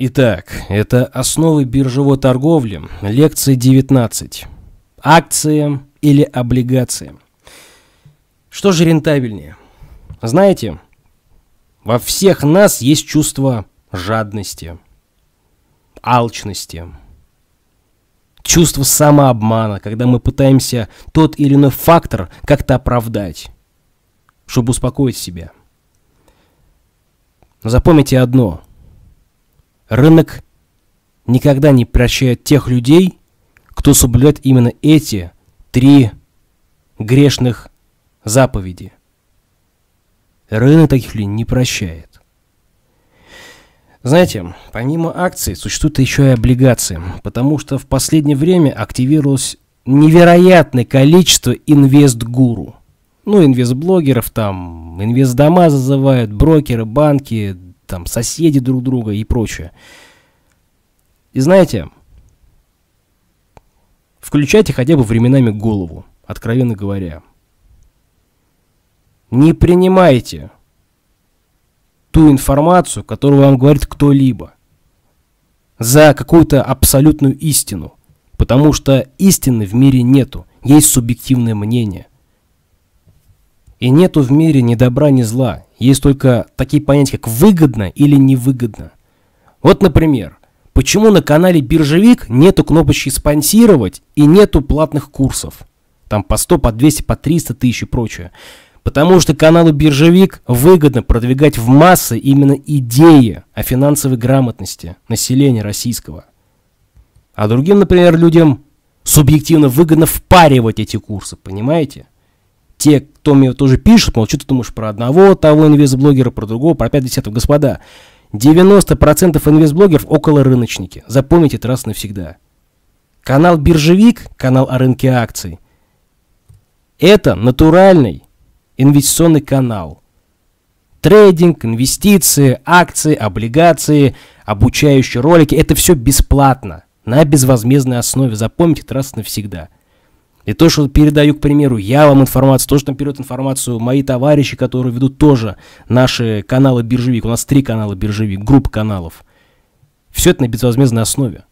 Итак, это основы биржевой торговли, лекция 19. Акции или облигации. Что же рентабельнее? Знаете, во всех нас есть чувство жадности, алчности, чувство самообмана, когда мы пытаемся тот или иной фактор как-то оправдать, чтобы успокоить себя. Но запомните одно. Рынок никогда не прощает тех людей, кто соблюдает именно эти три грешных заповеди. Рынок таких людей не прощает. Знаете, помимо акций существует еще и облигации, потому что в последнее время активировалось невероятное количество инвест-гуру. Ну, инвест-блогеров там, инвест-дома зазывают, брокеры, банки, там, соседи друг друга и прочее. И знаете, включайте хотя бы временами голову, откровенно говоря. Не принимайте ту информацию, которую вам говорит кто-либо, за какую-то абсолютную истину. Потому что истины в мире нету, есть субъективное мнение. И нету в мире ни добра, ни зла. Есть только такие понятия, как выгодно или невыгодно. Вот, например, почему на канале Биржевик нету кнопочки «Спонсировать» и нету платных курсов. Там по 100, по 200, по 300 тысяч и прочее. Потому что каналу Биржевик выгодно продвигать в массы именно идеи о финансовой грамотности населения российского. А другим, например, людям субъективно выгодно впаривать эти курсы, понимаете? Те, кто мне тоже пишет, мол, что ты думаешь про одного того инвестблогера, про другого, про 5 Господа, 90% инвестблогеров около рыночники. Запомните это раз навсегда. Канал Биржевик, канал о рынке акций, это натуральный инвестиционный канал. Трейдинг, инвестиции, акции, облигации, обучающие ролики – это все бесплатно, на безвозмездной основе. Запомните это раз навсегда. И то, что передаю, к примеру, я вам информацию, то, что там передают информацию мои товарищи, которые ведут тоже наши каналы Биржевик. У нас три канала Биржевик, группа каналов. Все это на безвозмездной основе.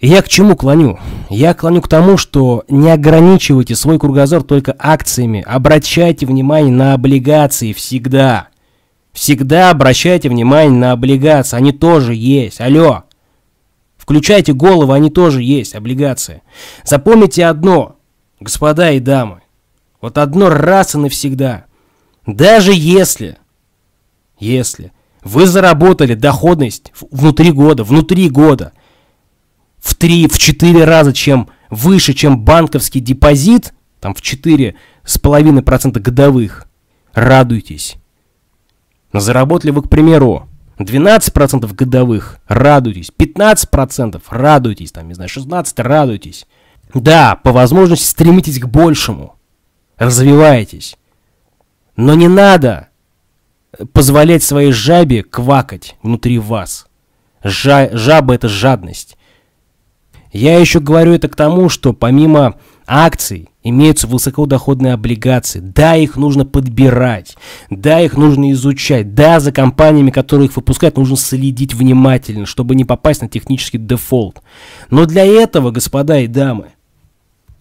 Я к чему клоню? Я клоню к тому, что не ограничивайте свой кругозор только акциями. Обращайте внимание на облигации всегда. Всегда обращайте внимание на облигации. Они тоже есть. Алло. Включайте голову, они тоже есть, облигации. Запомните одно, господа и дамы. Вот одно раз и навсегда. Даже если, если вы заработали доходность внутри года, внутри года – в 3, в 4 раза, чем выше, чем банковский депозит, там в 4,5% годовых, радуйтесь. Заработали вы, к примеру, 12% годовых, радуйтесь. 15% радуйтесь, там, не знаю, 16% радуйтесь. Да, по возможности стремитесь к большему. Развивайтесь. Но не надо позволять своей жабе квакать внутри вас. Жа жаба это жадность. Я еще говорю это к тому, что помимо акций имеются высокодоходные облигации. Да, их нужно подбирать, да, их нужно изучать, да, за компаниями, которые их выпускают, нужно следить внимательно, чтобы не попасть на технический дефолт. Но для этого, господа и дамы,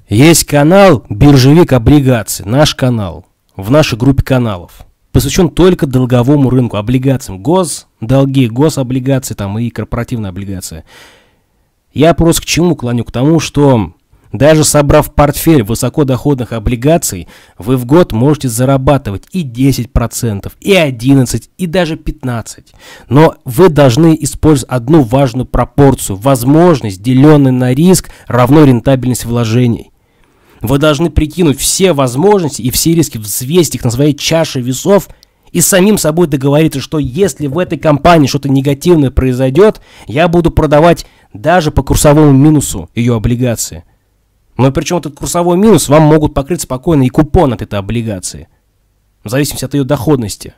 есть канал «Биржевик облигаций», наш канал, в нашей группе каналов. Посвящен только долговому рынку, облигациям, гос, долги, гособлигации там и корпоративные облигации. Я просто к чему клоню? К тому, что даже собрав портфель высокодоходных облигаций, вы в год можете зарабатывать и 10%, и 11%, и даже 15%. Но вы должны использовать одну важную пропорцию. Возможность, деленная на риск, равно рентабельность вложений. Вы должны прикинуть все возможности и все риски, взвесить их на своей чаше весов и самим собой договориться, что если в этой компании что-то негативное произойдет, я буду продавать даже по курсовому минусу ее облигации. Но причем этот курсовой минус вам могут покрыть спокойно и купон от этой облигации. В зависимости от ее доходности.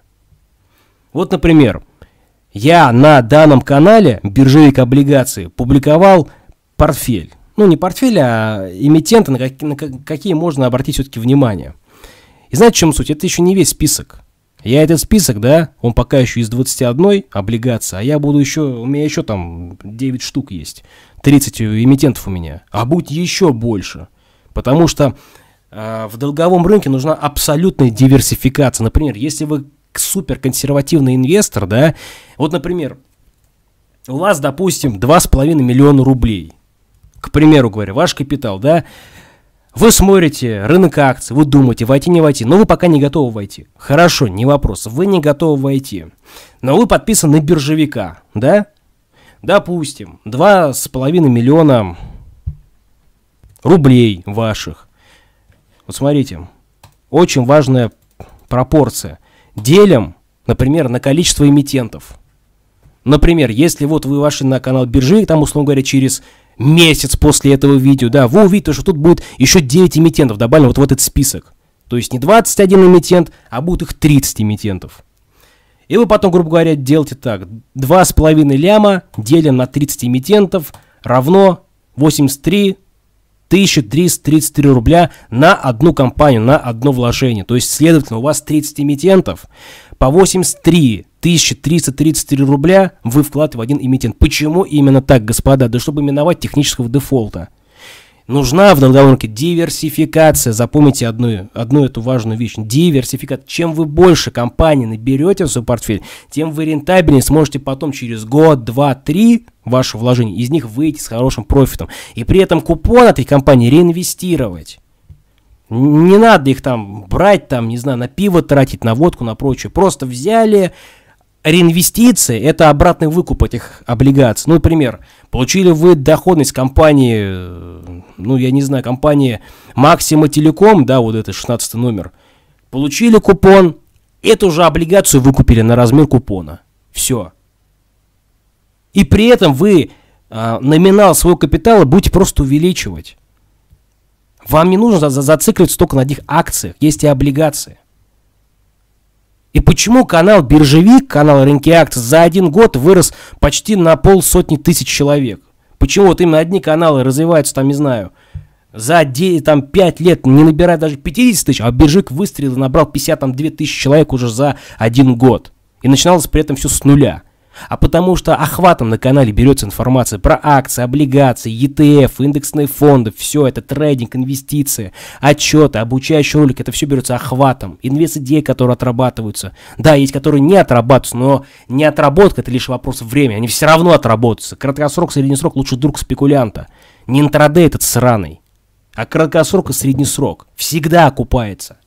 Вот, например, я на данном канале биржевик облигации публиковал портфель. Ну, не портфель, а эмитенты, на, как, на какие можно обратить все-таки внимание. И знаете, в чем суть? Это еще не весь список. Я этот список, да, он пока еще из 21 облигации, а я буду еще, у меня еще там 9 штук есть. 30 эмитентов у меня. А будет еще больше. Потому что э, в долговом рынке нужна абсолютная диверсификация. Например, если вы суперконсервативный инвестор, да, вот, например, у вас, допустим, 2,5 миллиона рублей. К примеру говоря, ваш капитал, да, вы смотрите рынок акций, вы думаете, войти, не войти, но вы пока не готовы войти. Хорошо, не вопрос, вы не готовы войти. Но вы подписаны на биржевика, да? Допустим, 2,5 миллиона рублей ваших. Вот смотрите, очень важная пропорция. Делим, например, на количество эмитентов. Например, если вот вы вошли на канал биржи, там, условно говоря, через месяц после этого видео, да, вы увидите, что тут будет еще 9 эмитентов добавлено вот в этот список. То есть не 21 эмитент, а будет их 30 эмитентов. И вы потом, грубо говоря, делаете так. 2,5 ляма делим на 30 эмитентов равно 83 1333 рубля на одну компанию, на одно вложение. То есть, следовательно, у вас 30 эмитентов, по 83 1333 рубля вы вкладываете в один эмитент. Почему именно так, господа? Да чтобы именовать технического дефолта. Нужна в долговом рынке диверсификация. Запомните одну, одну эту важную вещь. Диверсификация. Чем вы больше компаний наберете в свой портфель, тем вы рентабельнее сможете потом через год, два, три ваше вложение, из них выйти с хорошим профитом. И при этом купон этой компании реинвестировать. Не надо их там брать, там, не знаю, на пиво тратить, на водку, на прочее. Просто взяли, реинвестиции – это обратный выкуп этих облигаций. Ну, например, получили вы доходность компании, э, ну, я не знаю, компании Максима Телеком, да, вот это 16 номер. Получили купон, эту же облигацию выкупили на размер купона. Все. И при этом вы а, номинал своего капитала будете просто увеличивать. Вам не нужно за зацикливаться только на этих акциях, есть и облигации. И почему канал Биржевик, канал рынки акций за один год вырос почти на полсотни тысяч человек? Почему вот именно одни каналы развиваются, там, не знаю, за 9, там, 5 лет не набирают даже 50 тысяч, а Биржик выстрелил и набрал 52 тысячи человек уже за один год. И начиналось при этом все с нуля а потому что охватом на канале берется информация про акции, облигации, ETF, индексные фонды, все это трейдинг, инвестиции, отчеты, обучающие ролики, это все берется охватом. Инвест-идеи, которые отрабатываются. Да, есть которые не отрабатываются, но не отработка, это лишь вопрос времени, они все равно отрабатываются. Краткосрок, средний срок лучше друг спекулянта. Не интрадей этот сраный, а краткосрок и средний срок всегда окупается.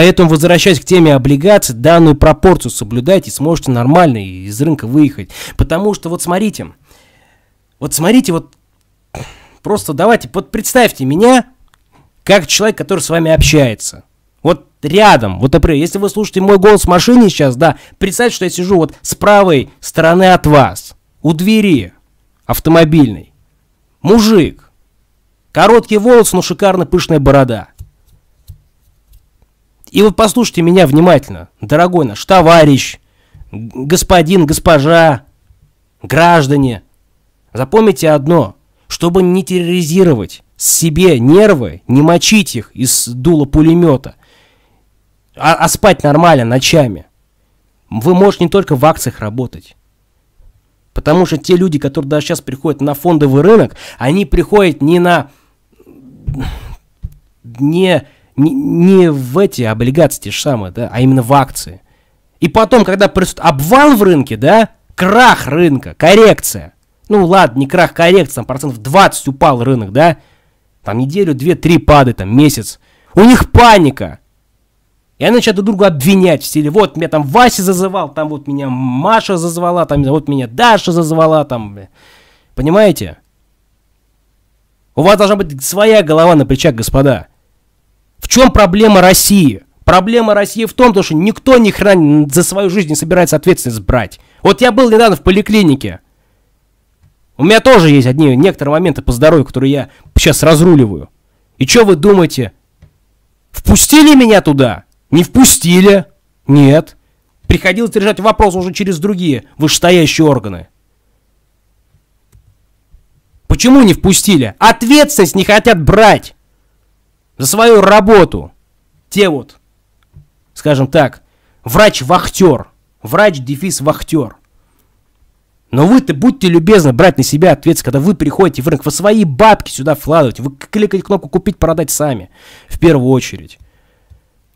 Поэтому, возвращаясь к теме облигаций, данную пропорцию соблюдайте, сможете нормально из рынка выехать. Потому что, вот смотрите, вот смотрите, вот просто давайте, вот представьте меня, как человек, который с вами общается. Вот рядом, вот, например, если вы слушаете мой голос в машине сейчас, да, представьте, что я сижу вот с правой стороны от вас, у двери автомобильной. Мужик. Короткий волос, но шикарно пышная борода. И вот послушайте меня внимательно, дорогой наш товарищ, господин, госпожа, граждане. Запомните одно, чтобы не терроризировать себе нервы, не мочить их из дула пулемета, а, а спать нормально ночами. Вы можете не только в акциях работать. Потому что те люди, которые даже сейчас приходят на фондовый рынок, они приходят не на... не не, в эти облигации те же самые, да, а именно в акции. И потом, когда происходит обвал в рынке, да, крах рынка, коррекция. Ну ладно, не крах, коррекция, там процентов 20 упал рынок, да. Там неделю, две, три падает, там месяц. У них паника. И они начинают друг друга обвинять в стиле, вот меня там Вася зазывал, там вот меня Маша зазвала, там вот меня Даша зазвала, там, понимаете? У вас должна быть своя голова на плечах, господа. В чем проблема России? Проблема России в том, что никто ни хрена за свою жизнь не собирается ответственность брать. Вот я был недавно в поликлинике. У меня тоже есть одни некоторые моменты по здоровью, которые я сейчас разруливаю. И что вы думаете? Впустили меня туда? Не впустили. Нет. Приходилось решать вопрос уже через другие вышестоящие органы. Почему не впустили? Ответственность не хотят брать за свою работу. Те вот, скажем так, врач-вахтер. Врач-дефис-вахтер. Но вы-то будьте любезны брать на себя ответственность, когда вы приходите в рынок, вы свои бабки сюда вкладываете, вы кликаете кнопку «Купить, продать» сами, в первую очередь.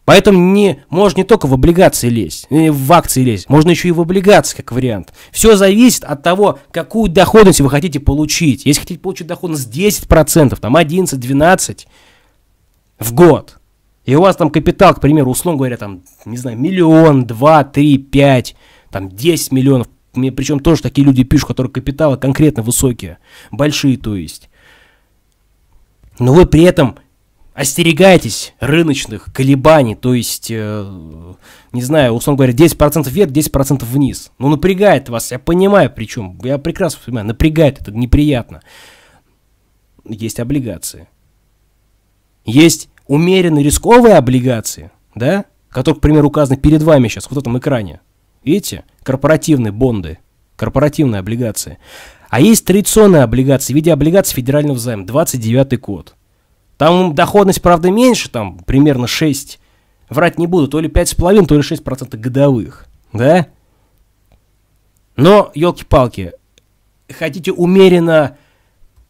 Поэтому не, можно не только в облигации лезть, э, в акции лезть, можно еще и в облигации как вариант. Все зависит от того, какую доходность вы хотите получить. Если хотите получить доходность 10%, там 11-12 в год, и у вас там капитал, к примеру, условно говоря, там, не знаю, миллион, два, три, пять, там 10 миллионов, мне причем тоже такие люди пишут, которые капиталы конкретно высокие, большие то есть. Но вы при этом остерегайтесь рыночных колебаний, то есть, э, не знаю, условно говоря, 10% вверх, 10% вниз. Ну, напрягает вас, я понимаю, причем, я прекрасно понимаю, напрягает, это неприятно. Есть облигации. Есть умеренно рисковые облигации, да, которые, к примеру, указаны перед вами сейчас, вот в этом экране. Видите? Корпоративные бонды, корпоративные облигации. А есть традиционные облигации в виде облигаций федерального займа, 29 год. Там доходность, правда, меньше, там примерно 6, врать не буду, то ли 5,5, то ли 6% годовых, да? Но, елки-палки, хотите умеренно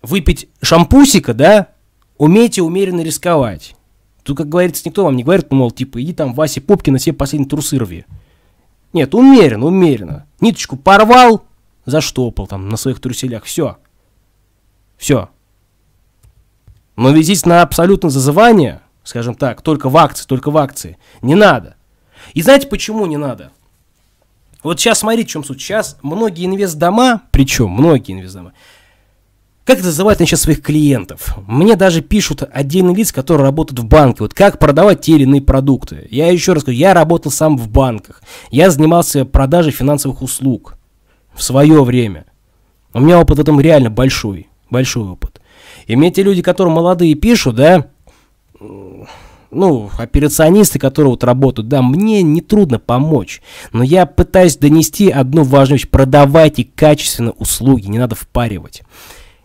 выпить шампусика, да? Умейте умеренно рисковать. Тут, как говорится, никто вам не говорит, мол, типа, иди там Васе Попкина все последние трусы рви. Нет, умеренно, умеренно. Ниточку порвал, заштопал там на своих труселях. Все. Все. Но везить на абсолютно зазывание, скажем так, только в акции, только в акции, не надо. И знаете, почему не надо? Вот сейчас смотрите, в чем суть. Сейчас многие инвест-дома, причем многие инвест-дома, как называют они сейчас своих клиентов? Мне даже пишут отдельные лица, которые работают в банке. Вот как продавать те или иные продукты. Я еще раз говорю, я работал сам в банках. Я занимался продажей финансовых услуг в свое время. У меня опыт в этом реально большой. Большой опыт. И мне те люди, которые молодые пишут, да, ну, операционисты, которые вот работают, да, мне нетрудно помочь, но я пытаюсь донести одну важную вещь. Продавайте качественно услуги, не надо впаривать.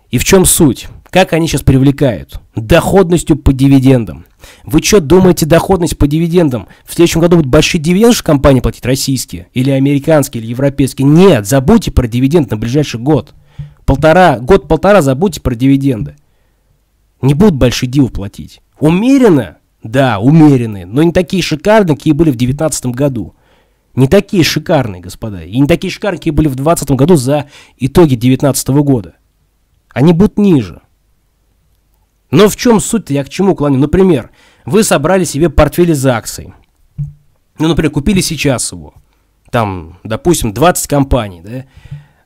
И в чем суть? Как они сейчас привлекают? Доходностью по дивидендам. Вы что думаете, доходность по дивидендам? В следующем году будут большие дивиденды что компании платить, российские, или американские, или европейские? Нет, забудьте про дивиденд на ближайший год. Полтора, год-полтора забудьте про дивиденды. Не будут большие дивы платить. Умеренно? Да, умеренные, но не такие шикарные, какие были в 2019 году. Не такие шикарные, господа. И не такие шикарные, какие были в 2020 году за итоги 2019 года. Они будут ниже. Но в чем суть-то, я к чему клоню? Например, вы собрали себе портфель из акций. Ну, например, купили сейчас его. Там, допустим, 20 компаний, да?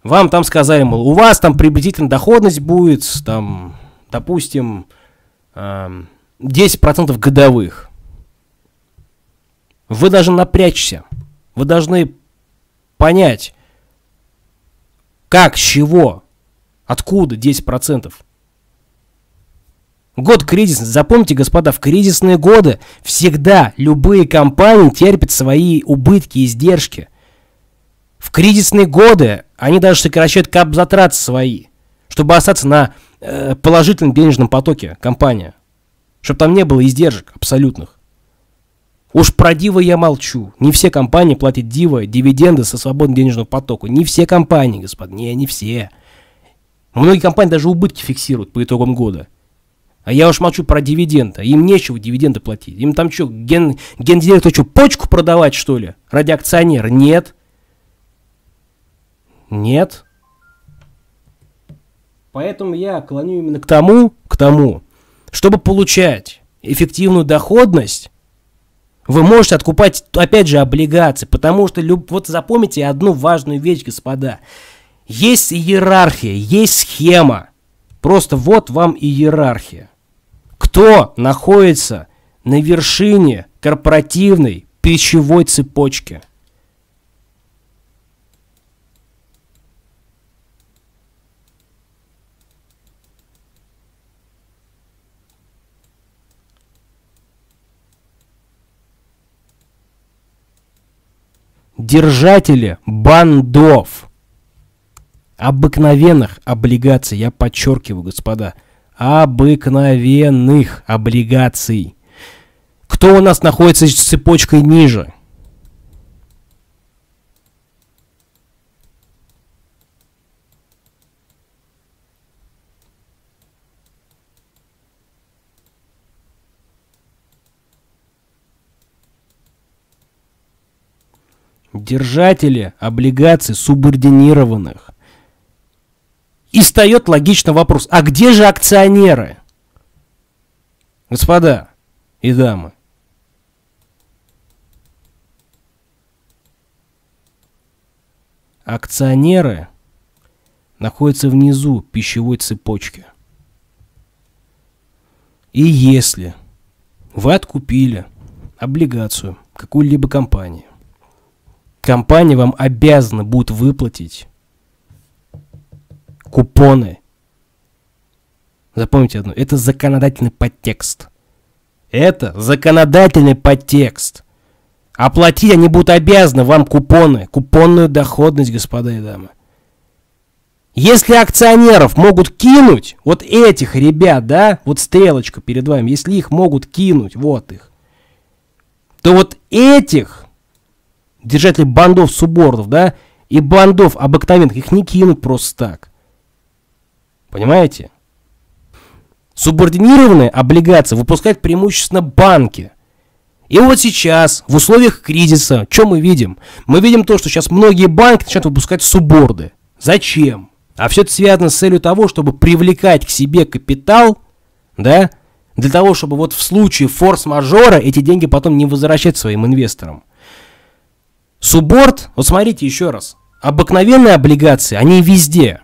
Вам там сказали, мол, у вас там приблизительно доходность будет, там, допустим, 10% годовых. Вы должны напрячься. Вы должны понять, как, с чего Откуда 10%? Год кризисный. Запомните, господа, в кризисные годы всегда любые компании терпят свои убытки и издержки. В кризисные годы они даже сокращают кап-затраты свои, чтобы остаться на э, положительном денежном потоке компания. Чтобы там не было издержек абсолютных. Уж про Дива я молчу. Не все компании платят Дива дивиденды со свободным денежным потоком. Не все компании, господа, не, не все. Многие компании даже убытки фиксируют по итогам года. А я уж молчу про дивиденды. Им нечего дивиденды платить. Им там что, ген, гендиректор что, почку продавать, что ли? Ради акционера? Нет. Нет. Поэтому я клоню именно к тому, к тому, чтобы получать эффективную доходность, вы можете откупать, опять же, облигации, потому что, вот запомните одну важную вещь, господа. Есть иерархия, есть схема. Просто вот вам иерархия. Кто находится на вершине корпоративной пищевой цепочки? Держатели бандов обыкновенных облигаций, я подчеркиваю, господа, обыкновенных облигаций. Кто у нас находится с цепочкой ниже? держатели облигаций субординированных. И встает логично вопрос, а где же акционеры? Господа и дамы, акционеры находятся внизу пищевой цепочки. И если вы откупили облигацию какой-либо компании, компания вам обязана будет выплатить купоны. Запомните одно, это законодательный подтекст. Это законодательный подтекст. Оплатить они будут обязаны вам купоны, купонную доходность, господа и дамы. Если акционеров могут кинуть, вот этих ребят, да, вот стрелочка перед вами, если их могут кинуть, вот их, то вот этих держателей бандов субордов, да, и бандов обыкновенных, их не кинут просто так. Понимаете? Субординированные облигации выпускают преимущественно банки. И вот сейчас, в условиях кризиса, что мы видим? Мы видим то, что сейчас многие банки начинают выпускать суборды. Зачем? А все это связано с целью того, чтобы привлекать к себе капитал, да, для того, чтобы вот в случае форс-мажора эти деньги потом не возвращать своим инвесторам. Суборд, вот смотрите еще раз, обыкновенные облигации, они везде.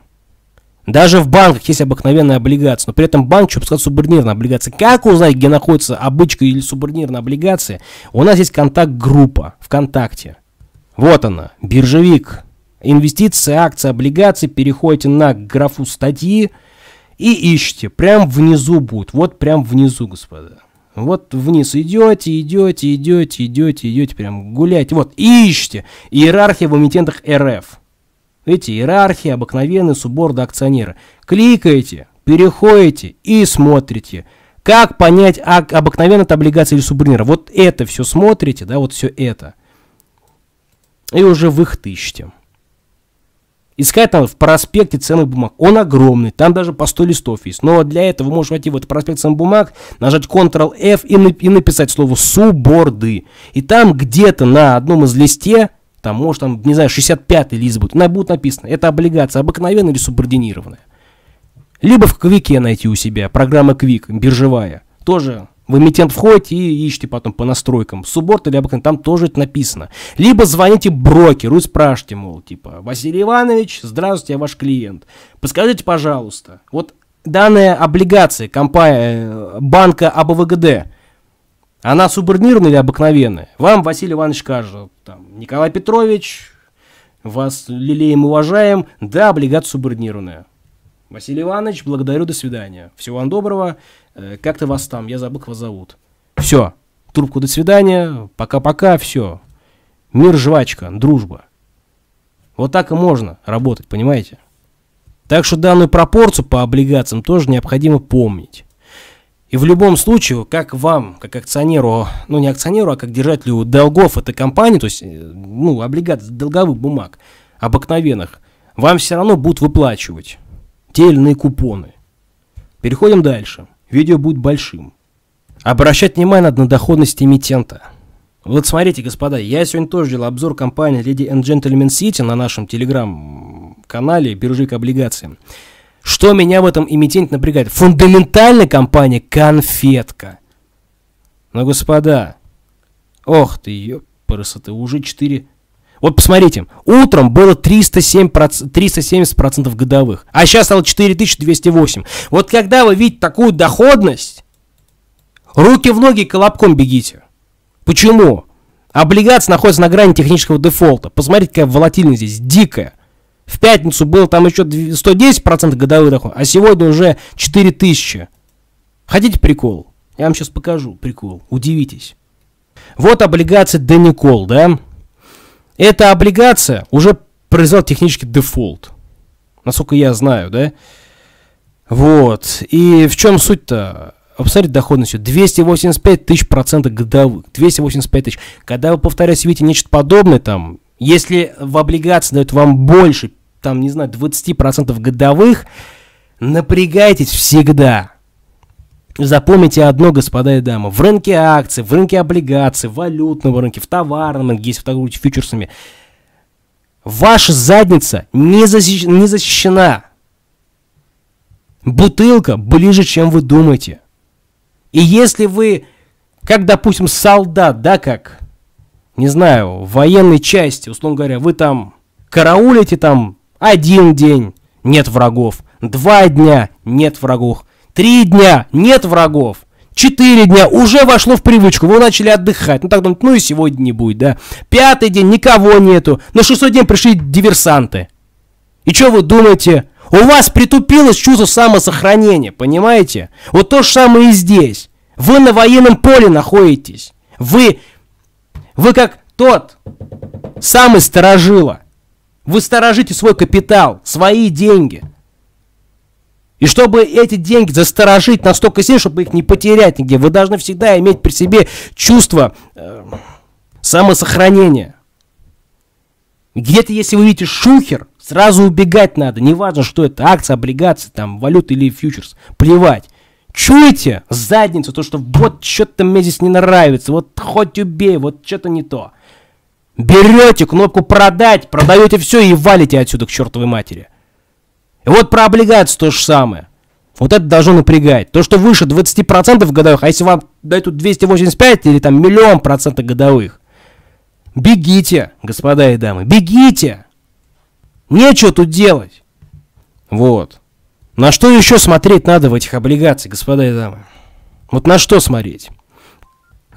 Даже в банках есть обыкновенная облигация, но при этом банк что пускать субординированная облигация. Как узнать, где находится обычка или субординированная облигация? У нас есть контакт-группа ВКонтакте. Вот она, биржевик. Инвестиции, акции, облигации. Переходите на графу статьи и ищите. Прям внизу будет. Вот прям внизу, господа. Вот вниз идете, идете, идете, идете, идете, прям гуляйте. Вот, ищите. Иерархия в эмитентах РФ. Видите, иерархия, обыкновенный суборды акционеры. Кликаете, переходите и смотрите. Как понять, а, обыкновенная это облигация или субординера. Вот это все смотрите, да, вот все это. И уже выход ищете искать там в проспекте ценных бумаг. Он огромный, там даже по 100 листов есть. Но для этого вы можете войти в этот проспект ценных бумаг, нажать Ctrl-F и, и написать слово «суборды». И там где-то на одном из листе, там, может, там, не знаю, 65-й лист будет, на, будет написано, это облигация обыкновенная или субординированная. Либо в Квике найти у себя, программа Квик, биржевая. Тоже в эмитент входите и ищите потом по настройкам. Субборд или обыкновенно, там тоже это написано. Либо звоните брокеру и спрашивайте, мол, типа, Василий Иванович, здравствуйте, я ваш клиент. Подскажите, пожалуйста, вот данная облигация компания, э, банка АБВГД, она субординированная или обыкновенная? Вам Василий Иванович скажет, там, Николай Петрович, вас лелеем, уважаем, да, облигация субординированная. Василий Иванович, благодарю, до свидания. Всего вам доброго. Э, как-то вас там, я забыл, как вас зовут. Все. Трубку до свидания. Пока-пока, все. Мир, жвачка, дружба. Вот так и можно работать, понимаете? Так что данную пропорцию по облигациям тоже необходимо помнить. И в любом случае, как вам, как акционеру, ну не акционеру, а как держателю долгов этой компании, то есть, э, ну, облигаций, долговых бумаг, обыкновенных, вам все равно будут выплачивать те или иные купоны. Переходим дальше. Видео будет большим. Обращать внимание на доходность эмитента. Вот смотрите, господа, я сегодня тоже делал обзор компании Lady and Gentleman City на нашем телеграм-канале «Биржик облигации». Что меня в этом эмитенте напрягает? Фундаментальная компания «Конфетка». Но, господа, ох ты, ёпарасы, уже 4 вот посмотрите, утром было 307, 370% годовых, а сейчас стало 4208. Вот когда вы видите такую доходность, руки в ноги колобком бегите. Почему? Облигация находится на грани технического дефолта. Посмотрите, какая волатильность здесь, дикая. В пятницу было там еще 110% годовых доход, а сегодня уже 4000. Хотите прикол? Я вам сейчас покажу прикол. Удивитесь. Вот облигация Деникол, да? Эта облигация уже произвела технический дефолт. Насколько я знаю, да? Вот. И в чем суть-то? посмотрите доходность, 285 тысяч процентов годовых, 285 тысяч. Когда вы, повторяюсь, видите нечто подобное, там, если в облигации дают вам больше, там, не знаю, 20 процентов годовых, напрягайтесь всегда. Запомните одно, господа и дамы. В рынке акций, в рынке облигаций, в валютном рынке, в товарном рынке, если торгуете фьючерсами, ваша задница не, защищ... не защищена. Бутылка ближе, чем вы думаете. И если вы, как, допустим, солдат, да, как, не знаю, в военной части, условно говоря, вы там караулите там один день, нет врагов, два дня, нет врагов, три дня, нет врагов, четыре дня, уже вошло в привычку, вы начали отдыхать, ну так думать, ну и сегодня не будет, да, пятый день, никого нету, на шестой день пришли диверсанты. И что вы думаете? У вас притупилось чувство самосохранения, понимаете? Вот то же самое и здесь. Вы на военном поле находитесь. Вы, вы как тот самый сторожила. Вы сторожите свой капитал, свои деньги. И чтобы эти деньги засторожить настолько сильно, чтобы их не потерять нигде, вы должны всегда иметь при себе чувство э, самосохранения. Где-то, если вы видите шухер, Сразу убегать надо, неважно, что это, акция, облигация, там, валюта или фьючерс, плевать. Чуете задницу, то, что вот что-то мне здесь не нравится, вот хоть убей, вот что-то не то. Берете кнопку продать, продаете все и валите отсюда к чертовой матери. И вот про облигацию то же самое. Вот это должно напрягать. То, что выше 20% годовых, а если вам дают 285 или там миллион процентов годовых, бегите, господа и дамы, бегите. Нечего тут делать. Вот. На что еще смотреть надо в этих облигациях, господа и дамы? Вот на что смотреть?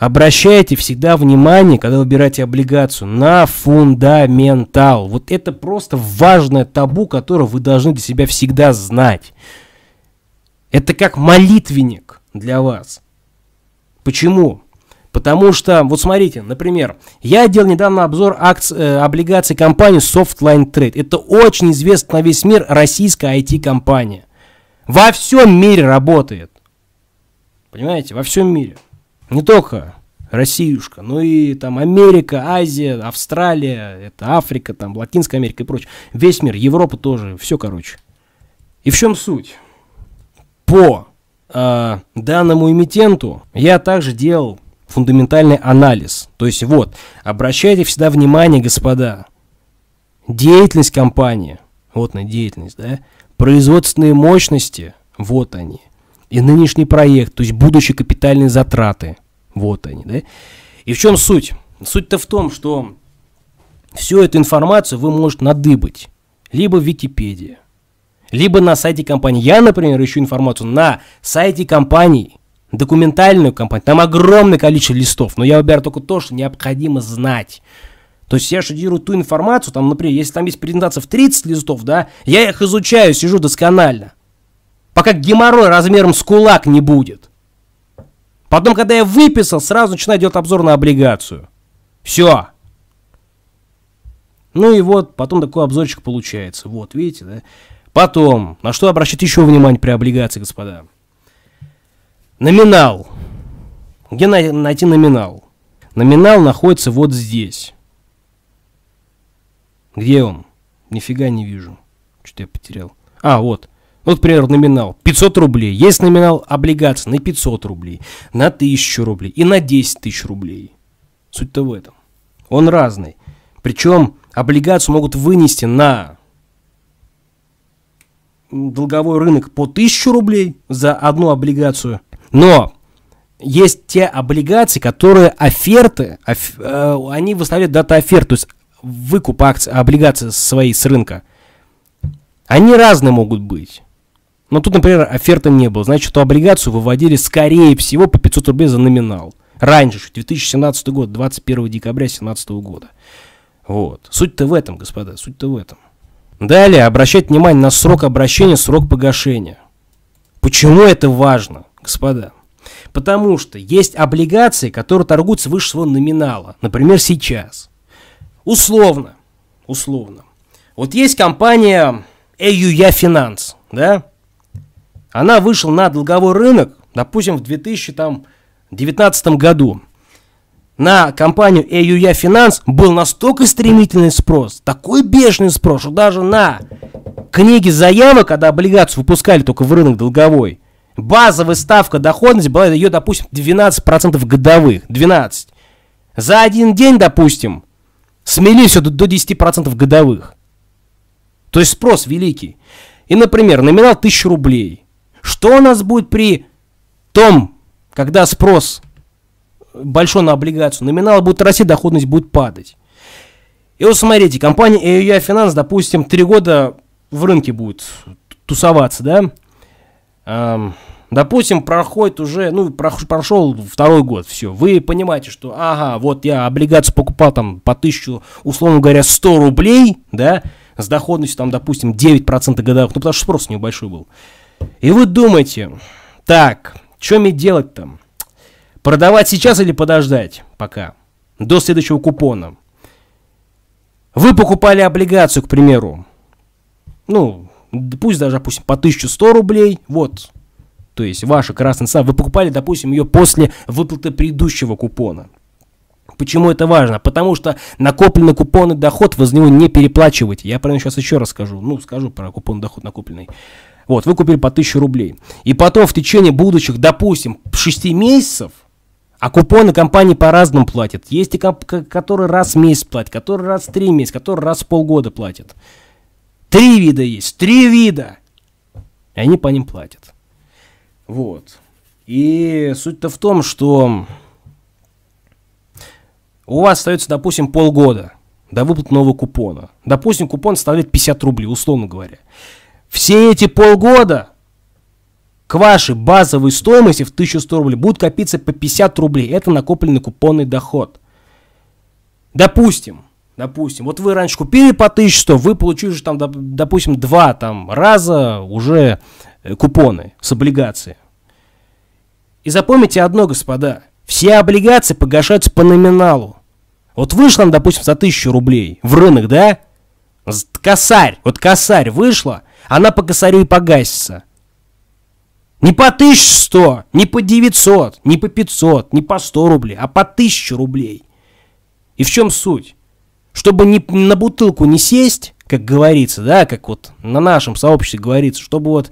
Обращайте всегда внимание, когда выбираете облигацию, на фундаментал. Вот это просто важное табу, которое вы должны для себя всегда знать. Это как молитвенник для вас. Почему? Потому что, вот смотрите, например, я делал недавно обзор акций, э, облигаций компании Softline Trade. Это очень известная на весь мир российская IT-компания. Во всем мире работает. Понимаете, во всем мире. Не только Россиюшка, но и там Америка, Азия, Австралия, это Африка, там Латинская Америка и прочее. Весь мир, Европа тоже, все короче. И в чем суть? По э, данному эмитенту я также делал фундаментальный анализ. То есть вот, обращайте всегда внимание, господа, деятельность компании, вот на деятельность, да, производственные мощности, вот они, и нынешний проект, то есть будущие капитальные затраты, вот они, да. И в чем суть? Суть-то в том, что всю эту информацию вы можете надыбать либо в Википедии, либо на сайте компании. Я, например, ищу информацию на сайте компании, документальную компанию, там огромное количество листов, но я выбираю только то, что необходимо знать. То есть я шедирую ту информацию, там, например, если там есть презентация в 30 листов, да, я их изучаю, сижу досконально. Пока геморрой размером с кулак не будет. Потом, когда я выписал, сразу начинаю делать обзор на облигацию. Все. Ну и вот, потом такой обзорчик получается. Вот, видите, да? Потом, на что обращать еще внимание при облигации, господа? Номинал. Где найти номинал? Номинал находится вот здесь. Где он? Нифига не вижу. Что-то я потерял. А, вот. Вот, например, номинал 500 рублей. Есть номинал облигаций на 500 рублей, на 1000 рублей и на 10 тысяч рублей. Суть-то в этом. Он разный. Причем облигацию могут вынести на долговой рынок по 1000 рублей за одну облигацию – но есть те облигации, которые оферты, оф, э, они выставляют дата оферт, то есть выкуп акций, облигаций своей с рынка. Они разные могут быть. Но тут, например, оферта не было. Значит, эту облигацию выводили, скорее всего, по 500 рублей за номинал. Раньше, 2017 год, 21 декабря 2017 года. Вот. Суть-то в этом, господа, суть-то в этом. Далее, обращать внимание на срок обращения, срок погашения. Почему это важно? господа. Потому что есть облигации, которые торгуются выше своего номинала. Например, сейчас. Условно. Условно. Вот есть компания EUA Finance, да? Она вышла на долговой рынок допустим, в 2019 году на компанию AUA Finance был настолько стремительный спрос, такой бешеный спрос, что даже на книги заявок, когда облигацию выпускали только в рынок долговой, базовая ставка доходности была ее, допустим, 12% годовых. 12. За один день, допустим, смели все до, до 10% годовых. То есть спрос великий. И, например, номинал 1000 рублей. Что у нас будет при том, когда спрос большой на облигацию, номинал будет расти, доходность будет падать. И вот смотрите, компания AUA Finance, допустим, 3 года в рынке будет тусоваться, да? Эм, допустим, проходит уже, ну, прошел второй год, все. Вы понимаете, что, ага, вот я облигацию покупал там по 1000, условно говоря, 100 рублей, да, с доходностью там, допустим, 9% годовых, ну, потому что спрос небольшой был. И вы думаете, так, что мне делать там? Продавать сейчас или подождать пока? До следующего купона. Вы покупали облигацию, к примеру. Ну, пусть даже, допустим, по 1100 рублей. Вот. То есть ваша красная цена. Вы покупали, допустим, ее после выплаты предыдущего купона. Почему это важно? Потому что накопленный купонный доход вы за него не переплачиваете. Я про него сейчас еще расскажу. Ну, скажу про купонный доход накопленный. Вот, вы купили по 1000 рублей. И потом в течение будущих, допустим, 6 месяцев а купоны компании по-разному платят. Есть и которые раз в месяц платят, которые раз в три месяца, которые раз в полгода платят. Три вида есть, три вида. И они по ним платят. Вот. И суть-то в том, что у вас остается, допустим, полгода до выплаты нового купона. Допустим, купон составляет 50 рублей, условно говоря. Все эти полгода к вашей базовой стоимости в 1100 рублей будет копиться по 50 рублей. Это накопленный купонный доход. Допустим, допустим, вот вы раньше купили по 1100, вы получили там, допустим, два там раза уже э, купоны с облигации. И запомните одно, господа, все облигации погашаются по номиналу. Вот вышла, допустим, за 1000 рублей в рынок, да? Косарь, вот косарь вышла, она по косарю и погасится. Не по 1100, не по 900, не по 500, не по 100 рублей, а по 1000 рублей. И в чем суть? Чтобы не, на бутылку не сесть, как говорится, да, как вот на нашем сообществе говорится, чтобы вот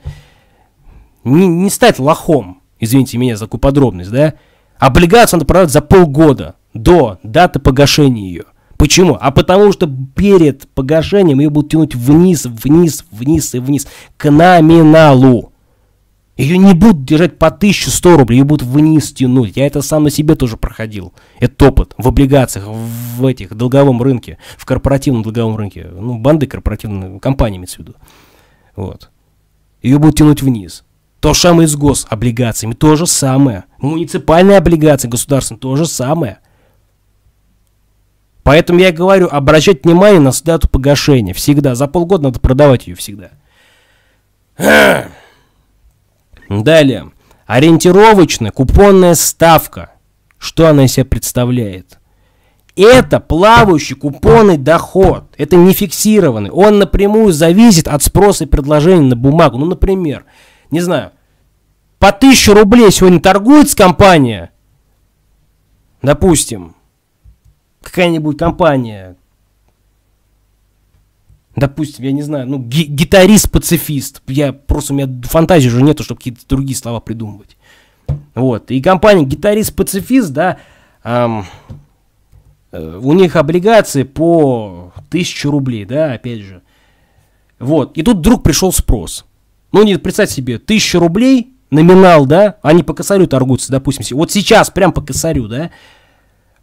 не, не стать лохом, извините меня за такую подробность, да, облигацию надо продать за полгода до даты погашения ее. Почему? А потому что перед погашением ее будут тянуть вниз, вниз, вниз и вниз к номиналу. Ее не будут держать по 1100 рублей, ее будут вниз тянуть. Я это сам на себе тоже проходил. Это опыт в облигациях, в этих долговом рынке, в корпоративном долговом рынке. Ну, банды корпоративные, компании имеется в виду. Вот. Ее будут тянуть вниз. То же самое с гособлигациями, то же самое. Муниципальные облигации государственные, то же самое. Поэтому я говорю, обращать внимание на дату погашения. Всегда. За полгода надо продавать ее всегда. Далее. Ориентировочная купонная ставка. Что она из себя представляет? Это плавающий купонный доход. Это не фиксированный. Он напрямую зависит от спроса и предложения на бумагу. Ну, например, не знаю, по 1000 рублей сегодня торгуется компания. Допустим, какая-нибудь компания, допустим, я не знаю, ну, ги- гитарист-пацифист. Я просто, у меня фантазии уже нету, чтобы какие-то другие слова придумывать. Вот. И компания гитарист-пацифист, да, эм, э, у них облигации по 1000 рублей, да, опять же. Вот. И тут вдруг пришел спрос. Ну, не представь себе, 1000 рублей, номинал, да, они по косарю торгуются, допустим. Вот сейчас, прям по косарю, да,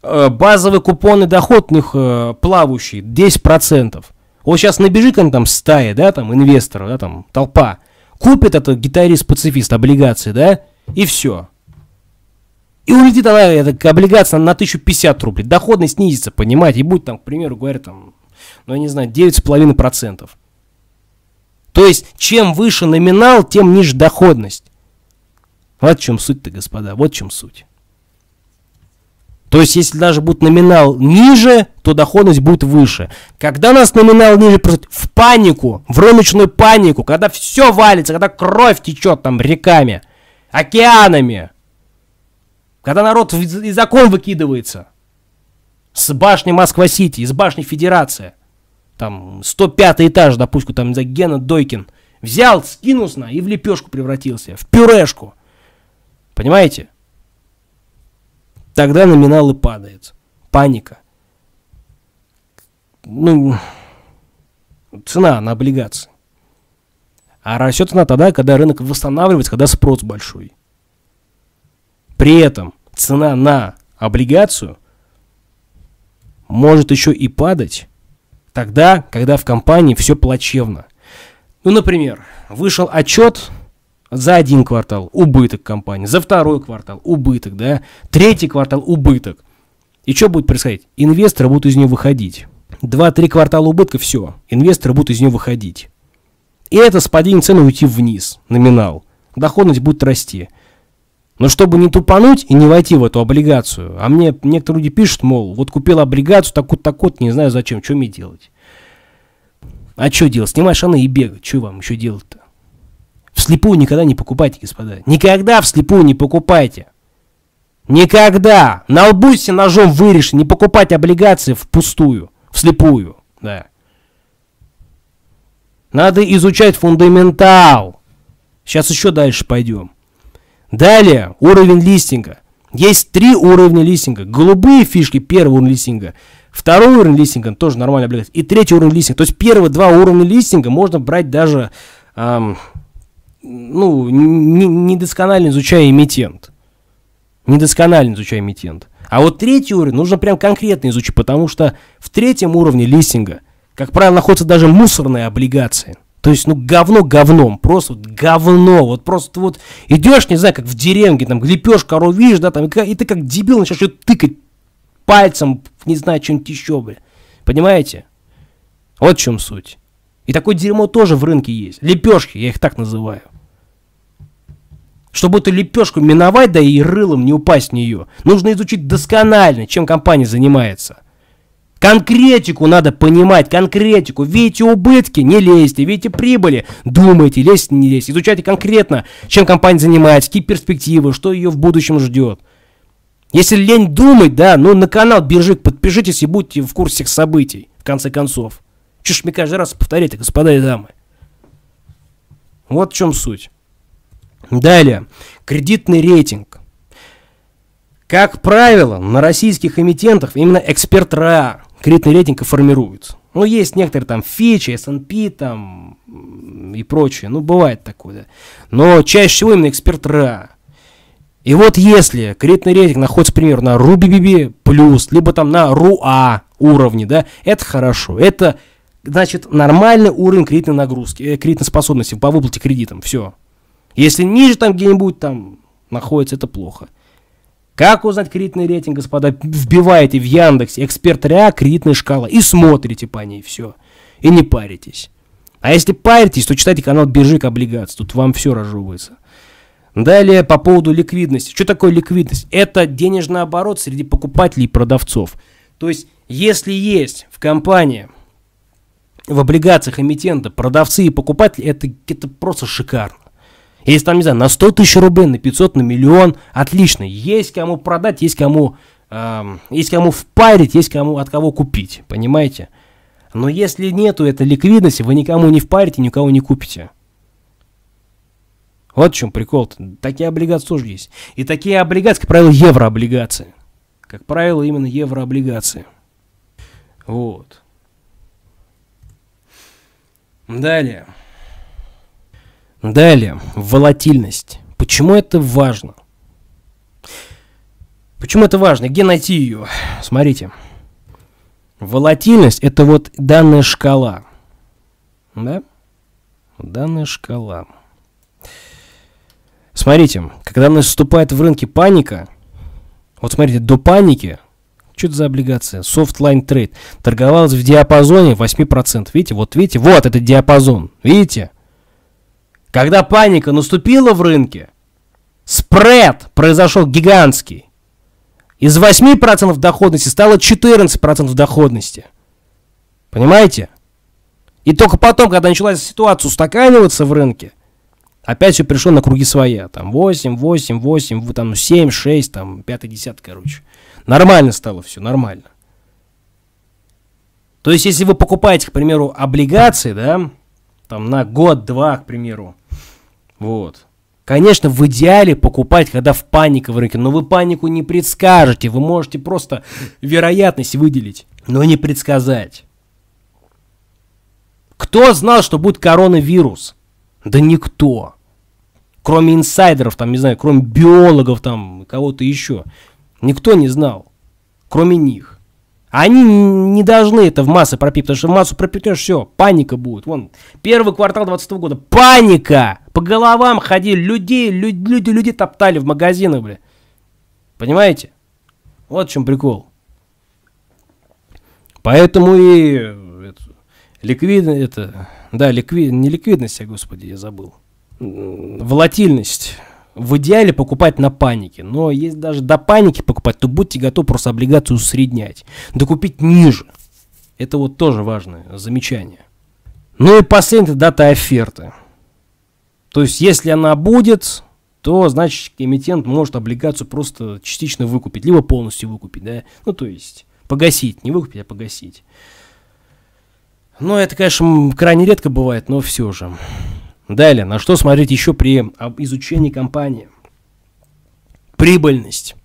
э, базовый купонный доход у них э, плавающий, 10%. Вот сейчас набежит там стая, да, там, инвесторов, да, там, толпа. Купит этот гитарист-пацифист облигации, да, и все. И улетит она, эта облигация на 1050 рублей. Доходность снизится, понимаете, и будет там, к примеру, говорят, там, ну, я не знаю, 9,5%. То есть, чем выше номинал, тем ниже доходность. Вот в чем суть-то, господа, вот в чем суть. То есть, если даже будет номинал ниже, то доходность будет выше. Когда нас номинал ниже, в панику, в рыночную панику, когда все валится, когда кровь течет там реками, океанами. Когда народ из закон выкидывается. С башни Москва-Сити, из башни Федерация. Там 105 этаж, допустим, там за Гена Дойкин. Взял, скинулся и в лепешку превратился, в пюрешку. Понимаете? Тогда номиналы падают. Паника. Ну, цена на облигации. А растет она тогда, когда рынок восстанавливается, когда спрос большой. При этом цена на облигацию может еще и падать тогда, когда в компании все плачевно. Ну, например, вышел отчет за один квартал убыток компании, за второй квартал убыток, да, третий квартал убыток. И что будет происходить? Инвесторы будут из нее выходить. Два-три квартала убытка, все, инвесторы будут из нее выходить. И это с падением цены уйти вниз, номинал. Доходность будет расти. Но чтобы не тупануть и не войти в эту облигацию, а мне некоторые люди пишут, мол, вот купил облигацию, так-вот, так-вот, не знаю зачем, что мне делать. А что делать? Снимай штаны и бегать. Что вам еще делать-то? Вслепую никогда не покупайте, господа. Никогда вслепую не покупайте. Никогда. На лбу себе ножом вырежь. Не покупать облигации впустую. Вслепую. Да. Надо изучать фундаментал. Сейчас еще дальше пойдем. Далее, уровень листинга. Есть три уровня листинга. Голубые фишки, первый уровень листинга. Второй уровень листинга тоже нормально облигация. И третий уровень листинга. То есть первые два уровня листинга можно брать даже, эм, ну, недосконально изучая эмитент. Недосконально изучая эмитент. А вот третий уровень нужно прям конкретно изучить, потому что в третьем уровне листинга, как правило, находятся даже мусорные облигации. То есть, ну, говно говном, просто вот говно, вот просто вот идешь, не знаю, как в деревне, там, лепешь кору, видишь, да, там, и, ты как дебил начнешь ее тыкать пальцем, не знаю, что-нибудь еще, бля. Понимаете? Вот в чем суть. И такое дерьмо тоже в рынке есть. Лепешки, я их так называю. Чтобы эту лепешку миновать, да и рылом не упасть в нее, нужно изучить досконально, чем компания занимается. Конкретику надо понимать, конкретику. Видите убытки, не лезьте. Видите прибыли, думайте, лезьте, не лезьте. Изучайте конкретно, чем компания занимается, какие перспективы, что ее в будущем ждет. Если лень думать, да, ну на канал Биржик подпишитесь и будьте в курсе всех событий, в конце концов. Ж мне каждый раз повторять, господа и дамы. Вот в чем суть. Далее. Кредитный рейтинг. Как правило, на российских эмитентах именно эксперт РА кредитный рейтинг и формируется. Ну, есть некоторые там фичи, S&P там и прочее. Ну, бывает такое, да. Но чаще всего именно эксперт РА. И вот если кредитный рейтинг находится, например, на RuBBB+, либо там на RUA уровне, да, это хорошо. Это, значит, нормальный уровень кредитной нагрузки, э, кредитной способности по выплате кредитам. Все. Если ниже там где-нибудь там находится, это плохо. Как узнать кредитный рейтинг, господа? Вбиваете в Яндексе эксперт РЯ, кредитная шкала и смотрите по ней, все. И не паритесь. А если паритесь, то читайте канал Биржик облигаций, тут вам все разжевывается. Далее по поводу ликвидности. Что такое ликвидность? Это денежный оборот среди покупателей и продавцов. То есть, если есть в компании, в облигациях эмитента продавцы и покупатели, это, это просто шикарно. Если там, не знаю, на 100 тысяч рублей, на 500, на миллион, отлично. Есть кому продать, есть кому, э, есть кому впарить, есть кому от кого купить. Понимаете? Но если нету этой ликвидности, вы никому не впарите, никого не купите. Вот в чем прикол. -то. Такие облигации тоже есть. И такие облигации, как правило, еврооблигации. Как правило, именно еврооблигации. Вот. Далее. Далее, волатильность. Почему это важно? Почему это важно? Где найти ее? Смотрите. Волатильность это вот данная шкала. Да? Данная шкала. Смотрите, когда наступает в рынке паника, вот смотрите, до паники, что это за облигация? Softline Trade. Торговалась в диапазоне 8%. Видите, вот видите, вот этот диапазон. Видите? Когда паника наступила в рынке, спред произошел гигантский. Из 8% доходности стало 14% доходности. Понимаете? И только потом, когда началась ситуация устаканиваться в рынке, Опять все пришло на круги своя. Там 8, 8, 8, там 7, 6, там 5, 10, короче. Нормально стало все, нормально. То есть, если вы покупаете, к примеру, облигации, да, там на год-два, к примеру, вот, Конечно, в идеале покупать, когда в паника в рынке, но вы панику не предскажете, вы можете просто вероятность выделить, но не предсказать. Кто знал, что будет коронавирус? Да никто. Кроме инсайдеров, там, не знаю, кроме биологов, там, кого-то еще. Никто не знал, кроме них. Они не должны это в массы пропить, потому что в массу пропитешь, все, паника будет. Вон, первый квартал 20 года, паника! По головам ходили, людей, люди, люди, люди топтали в магазинах, бля. Понимаете? Вот в чем прикол. Поэтому и это, ликвидность, это, да, ликвид, не ликвидность, а, господи, я забыл. Волатильность в идеале покупать на панике. Но если даже до паники покупать, то будьте готовы просто облигацию усреднять. Докупить ниже. Это вот тоже важное замечание. Ну и последняя дата оферты. То есть, если она будет, то, значит, эмитент может облигацию просто частично выкупить, либо полностью выкупить, да. Ну, то есть, погасить, не выкупить, а погасить. Ну, это, конечно, крайне редко бывает, но все же. Далее, на что смотреть еще при изучении компании? Прибыльность.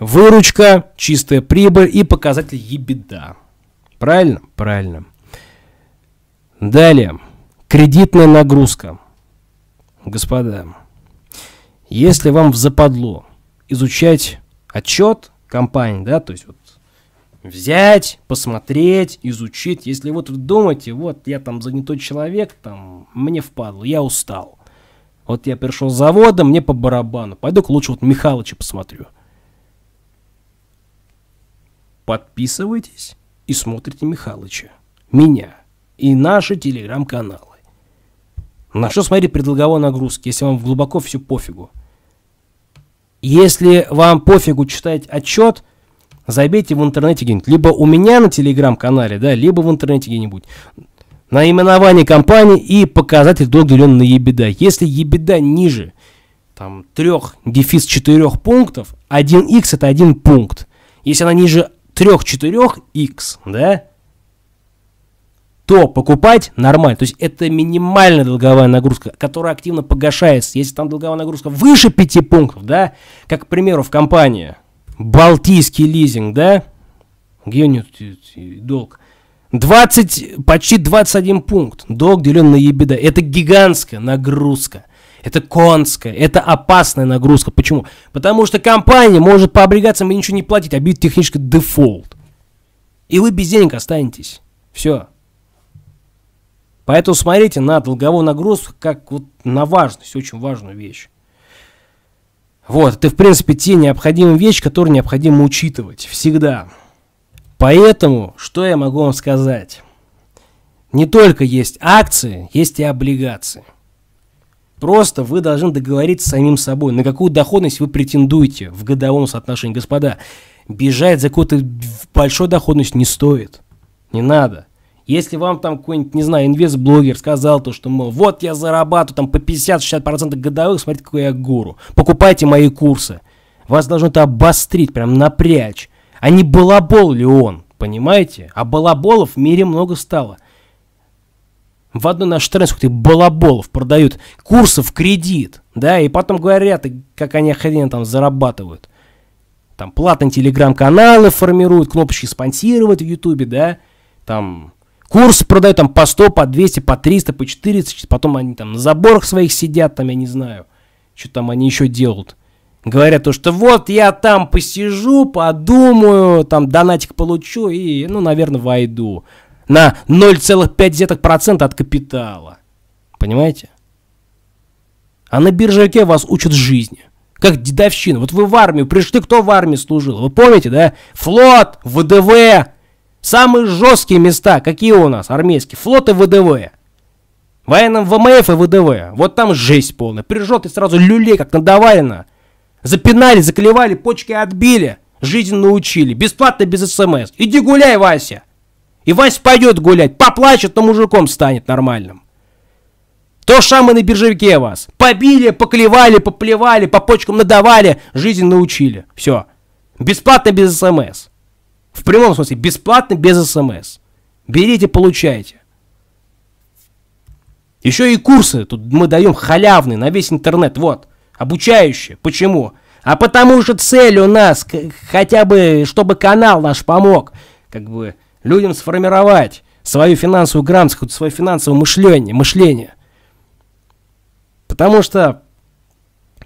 Выручка, чистая прибыль и показатель EBITDA. Правильно? Правильно. Далее, кредитная нагрузка. Господа, если вам в западло изучать отчет компании, да, то есть вот взять, посмотреть, изучить. Если вот вы думаете, вот я там занятой человек, там мне впадло, я устал. Вот я пришел с завода, мне по барабану. Пойду-ка лучше вот Михалыча посмотрю. Подписывайтесь и смотрите Михалыча. Меня и наши телеграм-каналы. На что смотреть при долговой нагрузке, если вам глубоко все пофигу? Если вам пофигу читать отчет – Забейте в интернете где-нибудь. Либо у меня на телеграм-канале, да, либо в интернете где-нибудь. Наименование компании и показатель долг делен на ебеда. Если ебеда ниже там, 3, дефис 4 пунктов, 1х это 1 пункт. Если она ниже 3-4х, да, то покупать нормально. То есть это минимальная долговая нагрузка, которая активно погашается. Если там долговая нагрузка выше 5 пунктов, да, как, к примеру, в компании – Балтийский лизинг, да? Где у него долг? 20, почти 21 пункт. Долг делен на ебеда. Это гигантская нагрузка. Это конская, это опасная нагрузка. Почему? Потому что компания может по облигациям ничего не платить, а бить технический дефолт. И вы без денег останетесь. Все. Поэтому смотрите на долговую нагрузку как вот на важность, очень важную вещь. Вот, это, в принципе, те необходимые вещи, которые необходимо учитывать всегда. Поэтому, что я могу вам сказать? Не только есть акции, есть и облигации. Просто вы должны договориться с самим собой, на какую доходность вы претендуете в годовом соотношении. Господа, бежать за какой-то большой доходность не стоит. Не надо. Если вам там какой-нибудь, не знаю, инвест-блогер сказал то, что, мол, вот я зарабатываю там по 50-60% годовых, смотрите, какой я гуру. Покупайте мои курсы. Вас должно это обострить, прям напрячь. А не балабол ли он, понимаете? А балаболов в мире много стало. В одной нашей стране сколько балаболов продают курсы в кредит, да, и потом говорят, как они охрененно там зарабатывают. Там платные телеграм-каналы формируют, кнопочки спонсировать в ютубе, да, там Курс продают там по 100, по 200, по 300, по 400. Потом они там на заборах своих сидят, там я не знаю. Что там они еще делают. Говорят то, что вот я там посижу, подумаю, там донатик получу и, ну, наверное, войду. На 0,5% от капитала. Понимаете? А на биржаке вас учат жизни. Как дедовщина. Вот вы в армию пришли, кто в армии служил? Вы помните, да? Флот, ВДВ, Самые жесткие места, какие у нас, армейские, флот и ВДВ. Военным ВМФ и ВДВ. Вот там жесть полная. Прижет и сразу люлей, как надавалено. Запинали, заклевали, почки отбили. Жизнь научили. Бесплатно, без СМС. Иди гуляй, Вася. И Вася пойдет гулять. Поплачет, но мужиком станет нормальным. То же самое на биржевике вас. Побили, поклевали, поплевали, по почкам надавали, жизнь научили. Все. Бесплатно без СМС. В прямом смысле, бесплатно без СМС. Берите, получайте. Еще и курсы тут мы даем халявные на весь интернет. Вот, обучающие. Почему? А потому что цель у нас хотя бы, чтобы канал наш помог, как бы людям сформировать свою финансовую грамотность, свое финансовое мышление, мышление. Потому что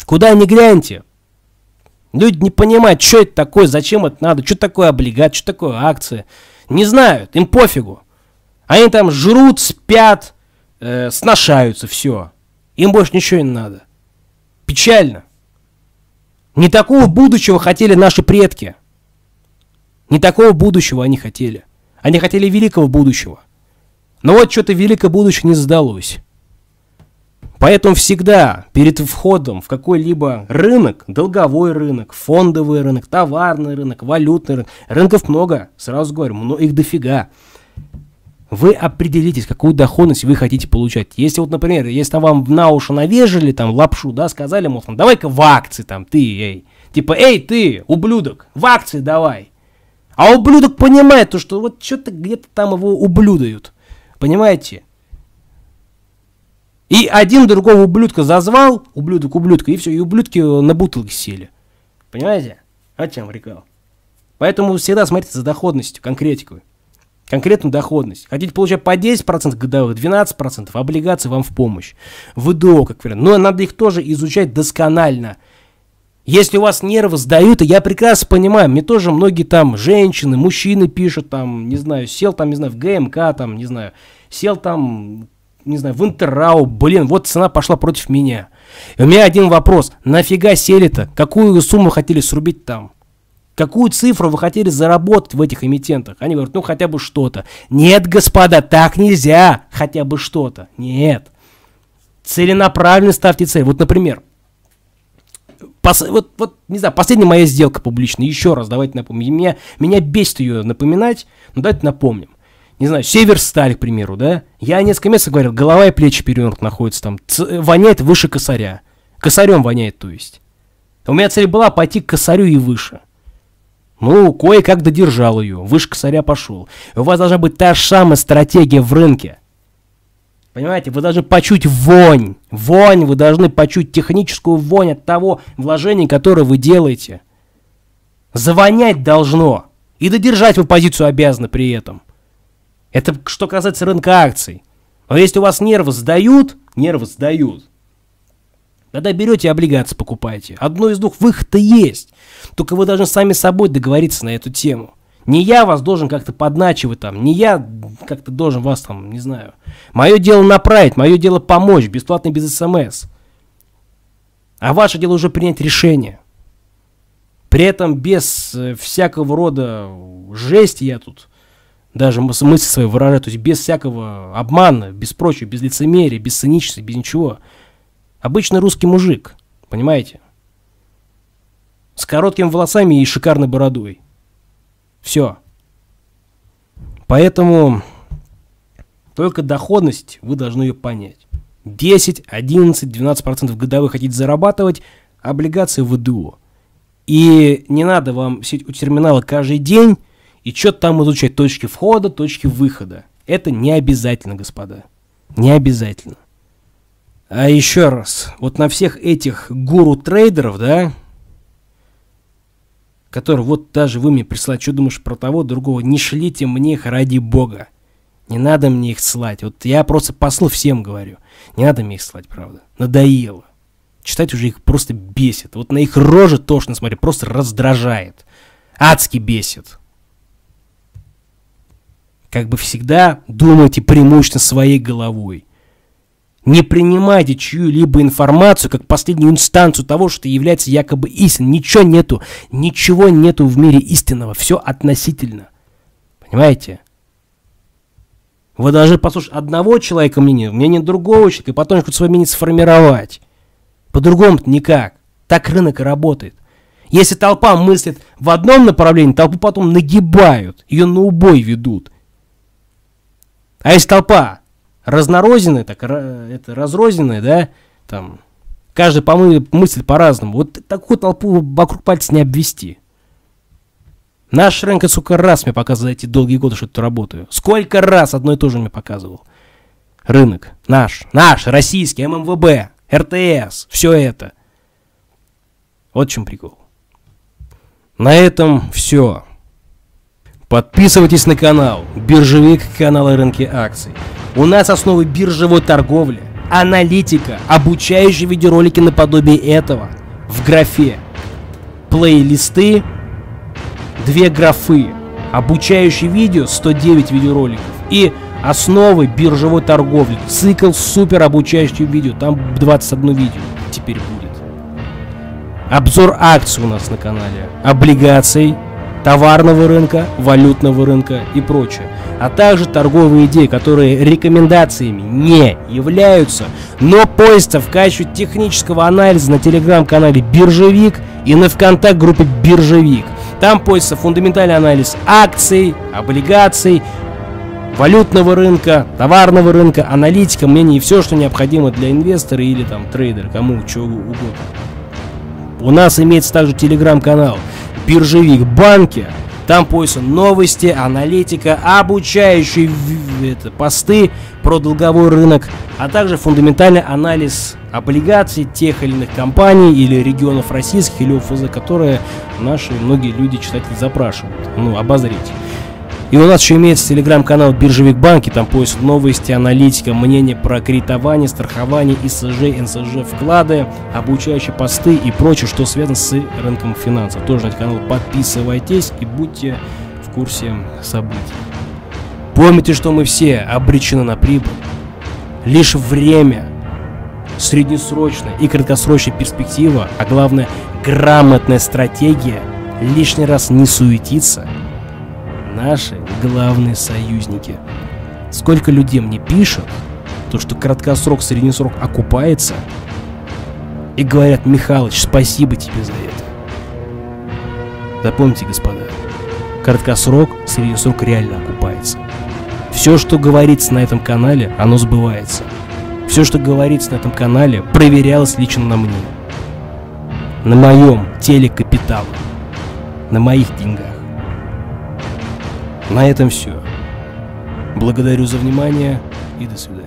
куда ни гляньте, люди не понимают, что это такое, зачем это надо, что такое облигат, что такое акции. Не знают, им пофигу. Они там жрут, спят, э, сношаются, все. Им больше ничего не надо. Печально. Не такого будущего хотели наши предки. Не такого будущего они хотели. Они хотели великого будущего. Но вот что-то великое будущее не сдалось. Поэтому всегда перед входом в какой-либо рынок, долговой рынок, фондовый рынок, товарный рынок, валютный рынок, рынков много, сразу говорю, но их дофига. Вы определитесь, какую доходность вы хотите получать. Если вот, например, если там вам на уши навежили, там, лапшу, да, сказали, мол, давай-ка в акции, там, ты, эй. Типа, эй, ты, ублюдок, в акции давай. А ублюдок понимает то, что вот что-то где-то там его ублюдают. Понимаете? И один другого ублюдка зазвал, ублюдок ублюдка, и все, и ублюдки на бутылке сели. Понимаете? О чем прикол? Поэтому всегда смотрите за доходностью, конкретикой. Конкретную доходность. Хотите получать по 10% годовых, 12%, облигации вам в помощь. ВДО, как вариант. Но надо их тоже изучать досконально. Если у вас нервы сдают, и я прекрасно понимаю, мне тоже многие там женщины, мужчины пишут, там, не знаю, сел там, не знаю, в ГМК, там, не знаю, сел там, не знаю, в Интеррау, блин, вот цена пошла против меня. И у меня один вопрос, нафига сели-то? Какую сумму хотели срубить там? Какую цифру вы хотели заработать в этих эмитентах? Они говорят, ну хотя бы что-то. Нет, господа, так нельзя. Хотя бы что-то. Нет. Целенаправленно ставьте цель. Вот, например, пос, вот, вот, не знаю, последняя моя сделка публичная. Еще раз, давайте напомним. Меня, меня бесит ее напоминать, но давайте напомним. Не знаю, Северсталь, к примеру, да? Я несколько месяцев говорил, голова и плечи перевернут находятся там. Ц, воняет выше косаря. Косарем воняет, то есть. У меня цель была пойти к косарю и выше. Ну, кое-как додержал ее, выше косаря пошел. У вас должна быть та же самая стратегия в рынке. Понимаете, вы должны почуть вонь. Вонь, вы должны почуть техническую вонь от того вложения, которое вы делаете. Завонять должно. И додержать вы позицию обязаны при этом. Это что касается рынка акций. Но если у вас нервы сдают, нервы сдают, Тогда берете облигации, покупаете. Одно из двух выход-то есть. Только вы должны сами собой договориться на эту тему. Не я вас должен как-то подначивать там, не я как-то должен вас там, не знаю. Мое дело направить, мое дело помочь, бесплатно без смс. А ваше дело уже принять решение. При этом без э, всякого рода жести я тут даже мысли свои выражаю, то есть без всякого обмана, без прочего, без лицемерия, без циничности, без ничего. Обычный русский мужик, понимаете? С короткими волосами и шикарной бородой. Все. Поэтому только доходность, вы должны ее понять. 10, 11, 12% годовых хотите зарабатывать, облигации в ВДУ. И не надо вам сидеть у терминала каждый день и что-то там изучать, точки входа, точки выхода. Это не обязательно, господа. Не обязательно. А еще раз, вот на всех этих гуру-трейдеров, да, которые вот даже вы мне прислали, что думаешь про того, другого, не шлите мне их ради бога. Не надо мне их слать. Вот я просто послу всем говорю. Не надо мне их слать, правда. Надоело. Читать уже их просто бесит. Вот на их рожи тошно смотреть, просто раздражает. Адски бесит. Как бы всегда думайте преимущественно своей головой. Не принимайте чью-либо информацию как последнюю инстанцию того, что является якобы истиной. Ничего нету. Ничего нету в мире истинного. Все относительно. Понимаете? Вы должны послушать одного человека мнение, мнение другого человека, и потом свое мнение сформировать. По-другому-то никак. Так рынок и работает. Если толпа мыслит в одном направлении, толпу потом нагибают, ее на убой ведут. А если толпа разнорозенные, так, это разрозненные, да, там, каждый помы, мыслит по-разному. Вот такую толпу вокруг пальца не обвести. Наш рынок, сколько раз мне показывал эти долгие годы, что тут работаю. Сколько раз одно и то же мне показывал. Рынок. Наш. Наш. Российский. ММВБ. РТС. Все это. Вот в чем прикол. На этом все. Подписывайтесь на канал Биржевик канала рынки акций. У нас основы биржевой торговли, аналитика, обучающие видеоролики наподобие этого в графе плейлисты, две графы, обучающие видео 109 видеороликов и основы биржевой торговли, цикл супер обучающих видео, там 21 видео теперь будет. Обзор акций у нас на канале, облигаций, товарного рынка, валютного рынка и прочее. А также торговые идеи, которые рекомендациями не являются, но постятся в качестве технического анализа на телеграм-канале Биржевик и на ВКонтакт группе Биржевик. Там постится фундаментальный анализ акций, облигаций, валютного рынка, товарного рынка, аналитика, мнение и все, что необходимо для инвестора или там трейдера, кому чего угодно. У нас имеется также телеграм-канал биржевик банки. Там пояса новости, аналитика, обучающие это, посты про долговой рынок, а также фундаментальный анализ облигаций тех или иных компаний или регионов российских или ОФЗ, которые наши многие люди, читатели запрашивают, ну, обозреть. И у нас еще имеется телеграм-канал Биржевик Банки, там поиск новости, аналитика, мнение про кредитование, страхование, ИСЖ, НСЖ, вклады, обучающие посты и прочее, что связано с рынком финансов. Тоже на этот канал подписывайтесь и будьте в курсе событий. Помните, что мы все обречены на прибыль. Лишь время, среднесрочная и краткосрочная перспектива, а главное грамотная стратегия, лишний раз не суетиться – наши главные союзники. Сколько людей мне пишут, то что краткосрок, средний срок окупается, и говорят, Михалыч, спасибо тебе за это. Запомните, господа, краткосрок, средний срок реально окупается. Все, что говорится на этом канале, оно сбывается. Все, что говорится на этом канале, проверялось лично на мне. На моем теле капитала. На моих деньгах. На этом все. Благодарю за внимание и до свидания.